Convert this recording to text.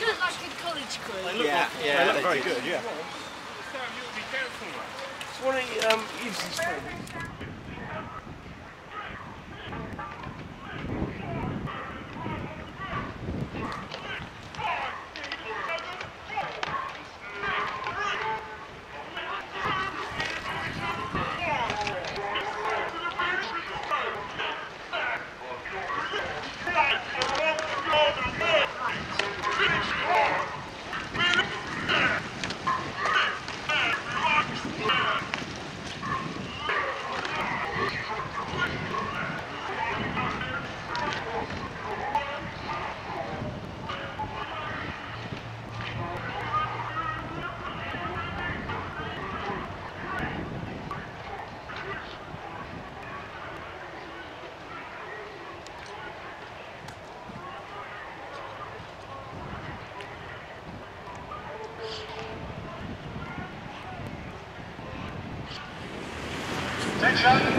look like a college crew. They look yeah, yeah, they look very good, yeah. You'll be careful. So why don't you um, use this for me? Attention,